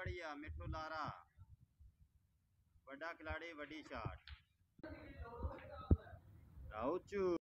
बढ़िया मिठू लारा। बड़ा खिलाड़ी वॾी शाट। राउचू